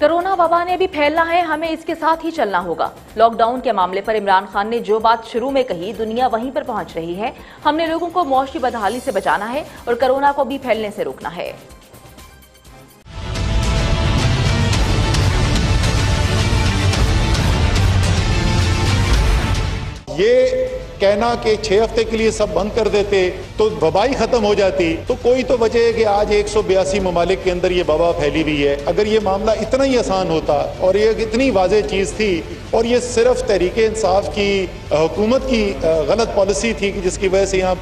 Corona वबा ने भी फैलना है, हमें इसके साथ ही चलना होगा। लॉकडाउन के मामले पर इमरान खान ने जो बात शुरू में कही, दुनिया वहीं पर पहुँच रही है। हमने लोगों को मौशी बदहाली से बचाना है और कोरोना को भी फैलने से रोकना है। ये कहना कि छह हफ़्ते के लिए सब बंद कर देते तो वबाई खत्म हो जाती। तो कोई तो वजह है कि आज एक सौ बयासी ममालिक के अंदर ये वबा फैली हुई है। अगर ये मामला इतना ही आसान होता और ये इतनी वाज चीज़ थी और ये सिर्फ़ तहरीक इंसाफ की हुकूमत की गलत पॉलिसी थी कि जिसकी वजह से यहाँ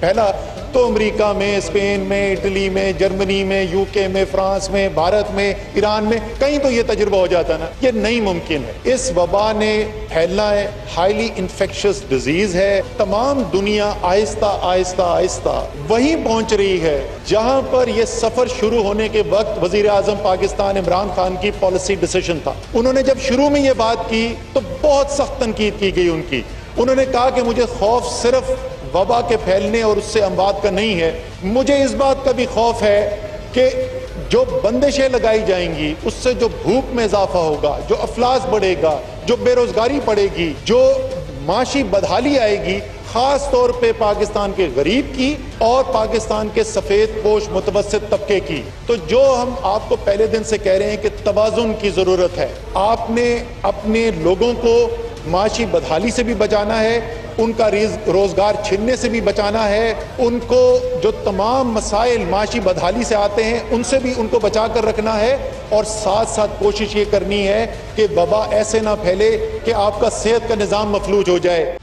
फैला तो अमेरिका में, स्पेन में, इटली में, जर्मनी में, यूके में, फ्रांस में, भारत में, ईरान में, कहीं तो ये तजुर्बा हो जाता ना। ये नहीं मुमकिन है। इस वबा ने फैलना है, हाईली इन्फेक्शस डिज़ीज़ है, तमाम दुनिया आहिस्ता आहिस्ता आहिस्ता वहीं पहुँच रही है, जहाँ पर यह सफ़र शुरू होने के वक्त वज़ीर आज़म पाकिस्तान इमरान खान की पॉलिसी डिसीज़न था। उन्होंने जब शुरू में यह बात की तो बहुत सख्त तनकीद की गई उनकी। उन्होंने कहा कि मुझे खौफ सिर्फ़ वबा के फैलने और उससे अमवात का नहीं है। मुझे इस बात का भी खौफ है कि जो बंदिशें लगाई जाएँगी, उससे जो भूख में इजाफा होगा, जो अफलास बढ़ेगा, जो बेरोजगारी बढ़ेगी, जो माशी बदहाली आएगी, खास तौर पे पाकिस्तान के गरीब की और पाकिस्तान के सफ़ेद पोश मुतवसत तबके की। तो जो हम आपको पहले दिन से कह रहे हैं कि तोजुन की ज़रूरत है, आपने अपने लोगों को माशी बदहाली से भी बचाना है उनका रोज़गार छीनने से भी बचाना है। उनको जो तमाम मसाइल माशी बदहाली से आते हैं, उनसे भी उनको बचा कर रखना है। और साथ साथ कोशिश ये करनी है कि वबा ऐसे ना फैले कि आपका सेहत का निज़ाम मफलूज हो जाए।